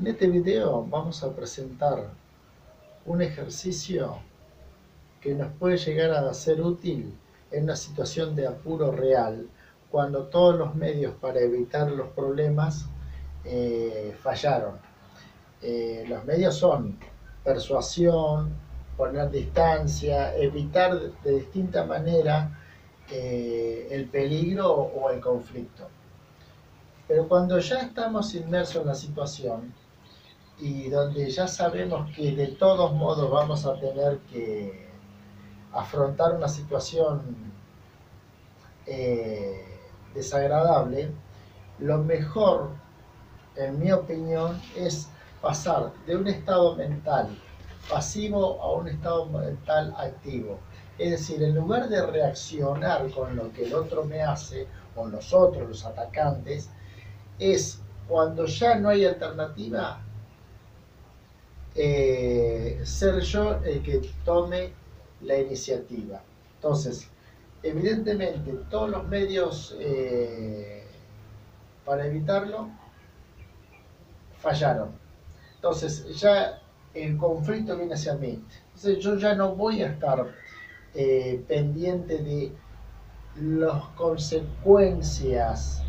En este video vamos a presentar un ejercicio que nos puede llegar a ser útil en una situación de apuro real, cuando todos los medios para evitar los problemas eh, fallaron. Eh, los medios son persuasión, poner distancia, evitar de distinta manera eh, el peligro o el conflicto. Pero cuando ya estamos inmersos en la situación y donde ya sabemos que de todos modos vamos a tener que afrontar una situación eh, desagradable, lo mejor, en mi opinión, es pasar de un estado mental pasivo a un estado mental activo. Es decir, en lugar de reaccionar con lo que el otro me hace, o nosotros, los atacantes, es cuando ya no hay alternativa, eh, ser yo el que tome la iniciativa. Entonces, evidentemente, todos los medios eh, para evitarlo fallaron. Entonces, ya el conflicto viene hacia mí. Entonces, yo ya no voy a estar eh, pendiente de las consecuencias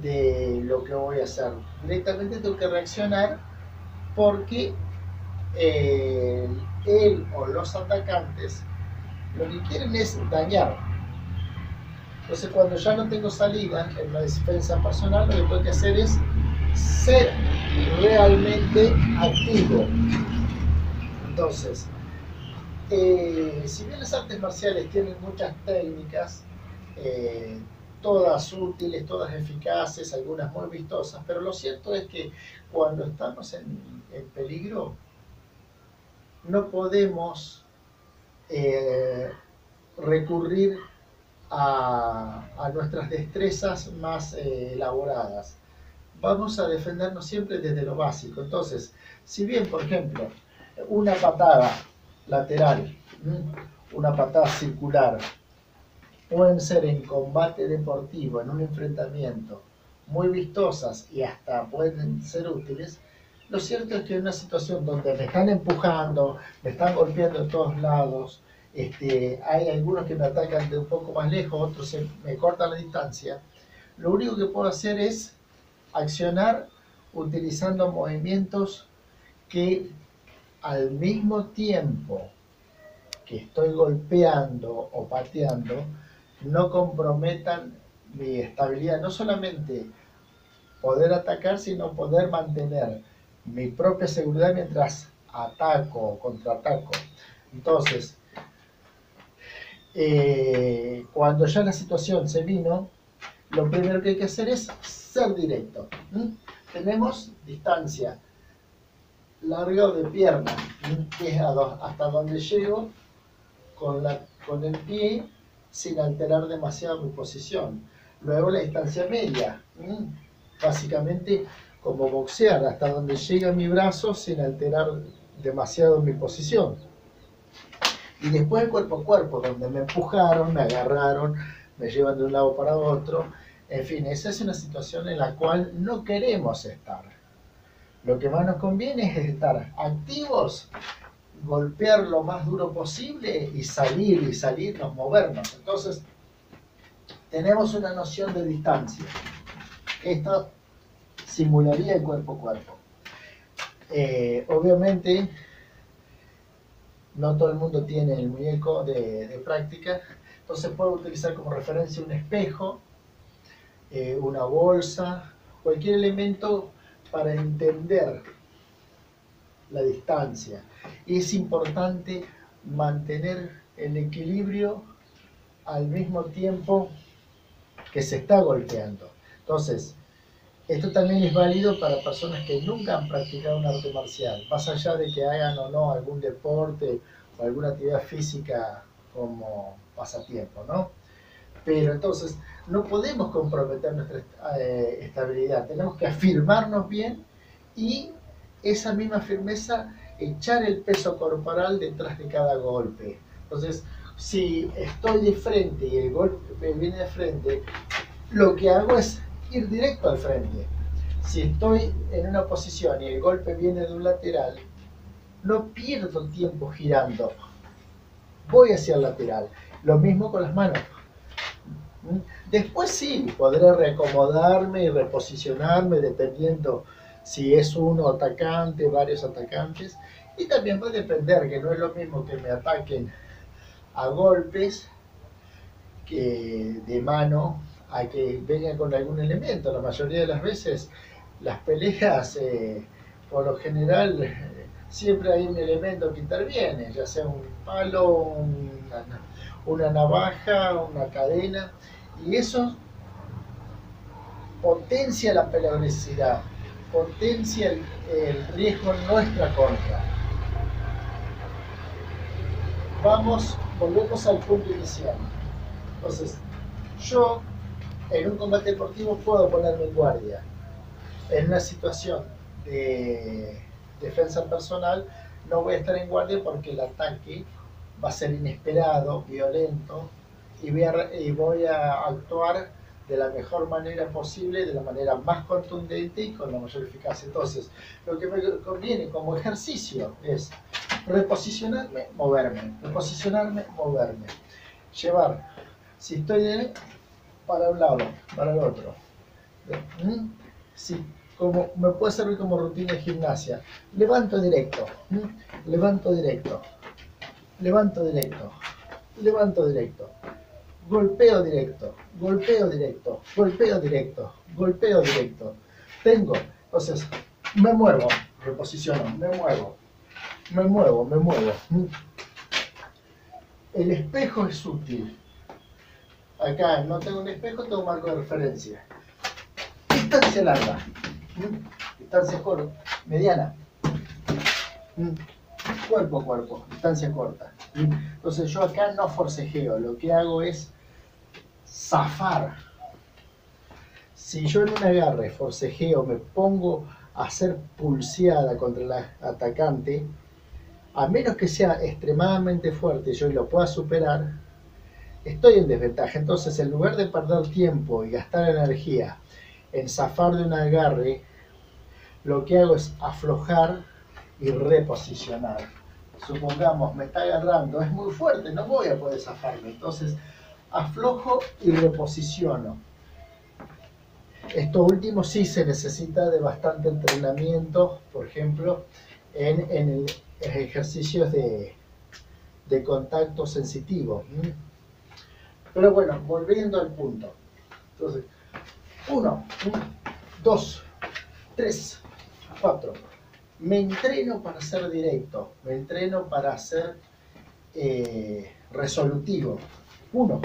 de lo que voy a hacer. Directamente tengo que reaccionar porque él o los atacantes lo que quieren es dañar. Entonces cuando ya no tengo salida en la defensa personal, lo que tengo que hacer es ser realmente activo. Entonces, eh, si bien las artes marciales tienen muchas técnicas, eh, todas útiles, todas eficaces, algunas muy vistosas, pero lo cierto es que cuando estamos en, peligro, no podemos eh, recurrir a, nuestras destrezas más eh, elaboradas. Vamos a defendernos siempre desde lo básico. Entonces, si bien, por ejemplo, una patada lateral, una patada circular, pueden ser en combate deportivo, en un enfrentamiento, muy vistosas y hasta pueden ser útiles, lo cierto es que en una situación donde me están empujando, me están golpeando de todos lados, este, hay algunos que me atacan de un poco más lejos, otros me cortan la distancia, lo único que puedo hacer es accionar utilizando movimientos que al mismo tiempo que estoy golpeando o pateando, no comprometan mi estabilidad, no solamente poder atacar, sino poder mantener mi propia seguridad mientras ataco o contraataco. Entonces, eh, cuando ya la situación se vino, lo primero que hay que hacer es ser directo. Tenemos distancia, largo de pierna, que es hasta donde llego con, el pie sin alterar demasiado mi posición. Luego la distancia media, básicamente como boxear hasta donde llega mi brazo sin alterar demasiado mi posición. Y después cuerpo a cuerpo, donde me empujaron, me agarraron, me llevan de un lado para otro. En fin, esa es una situación en la cual no queremos estar. Lo que más nos conviene es estar activos golpear lo más duro posible y salir y salirnos, movernos. Entonces, tenemos una noción de distancia. Esto simularía el cuerpo a cuerpo. Eh, obviamente, no todo el mundo tiene el muñeco de, práctica, entonces puedo utilizar como referencia un espejo, eh, una bolsa, cualquier elemento para entender la distancia. Es importante mantener el equilibrio al mismo tiempo que se está golpeando. Entonces, esto también es válido para personas que nunca han practicado un arte marcial, más allá de que hagan o no algún deporte o alguna actividad física como pasatiempo, ¿no? Pero entonces, no podemos comprometer nuestra eh, estabilidad, tenemos que afirmarnos bien y esa misma firmeza, echar el peso corporal detrás de cada golpe. Entonces, si estoy de frente y el golpe viene de frente, lo que hago es ir directo al frente. si estoy en una posición y el golpe viene de un lateral, no pierdo tiempo girando. Voy hacia el lateral. Lo mismo con las manos. Después sí, podré reacomodarme y reposicionarme dependiendo si es uno atacante, varios atacantes. Y también va a depender que no es lo mismo que me ataquen a golpes que de mano a que vengan con algún elemento. La mayoría de las veces las peleas, eh, por lo general, eh, siempre hay un elemento que interviene, ya sea un palo, una, navaja, una cadena, y eso potencia la peligrosidad, potencia el, el riesgo en nuestra contra. Vamos, volvemos al punto inicial. Entonces, yo en un combate deportivo puedo ponerme en guardia. En una situación de defensa personal no voy a estar en guardia porque el ataque va a ser inesperado, violento y voy a, actuar de la mejor manera posible, de la manera más contundente y con la mayor eficacia. Entonces, lo que me conviene como ejercicio es reposicionarme, moverme, reposicionarme, moverme, llevar, si estoy de, para un lado, para el otro, ¿Mm? si como, me puede servir como rutina de gimnasia. Levanto directo, levanto directo, levanto directo, levanto directo, golpeo directo, golpeo directo, golpeo directo, golpeo directo. Tengo, entonces, me muevo, reposiciono, me muevo, me muevo, me muevo. El espejo es útil. Acá no tengo un espejo, tengo un marco de referencia. Distancia larga. Distancia corta, mediana. Cuerpo a cuerpo, distancia corta. Entonces yo acá no forcejeo, lo que hago es zafar. Si yo en un agarre forcejeo me pongo a hacer pulseada contra el atacante, a menos que sea extremadamente fuerte y yo lo pueda superar, estoy en desventaja. Entonces, en lugar de perder tiempo y gastar energía en zafar de un agarre, lo que hago es aflojar y reposicionar. Supongamos, me está agarrando, es muy fuerte, no voy a poder zafarme. Entonces, aflojo y reposiciono. Esto último sí se necesita de bastante entrenamiento, por ejemplo, en, en ejercicios de, de contacto sensitivo. Pero bueno, volviendo al punto. Entonces, 1, 2, 3, 4. Me entreno para ser directo, me entreno para ser eh, resolutivo. 1,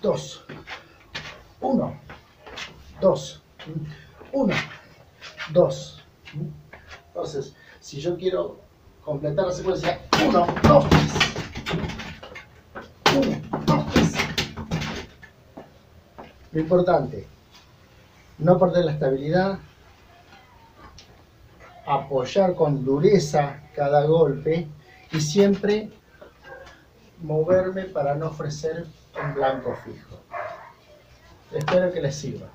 2, 1, 2, 1, 2. Entonces, si yo quiero completar la secuencia, 1, 2, 3. Lo importante, no perder la estabilidad, apoyar con dureza cada golpe y siempre moverme para no ofrecer un blanco fijo. Espero que les sirva.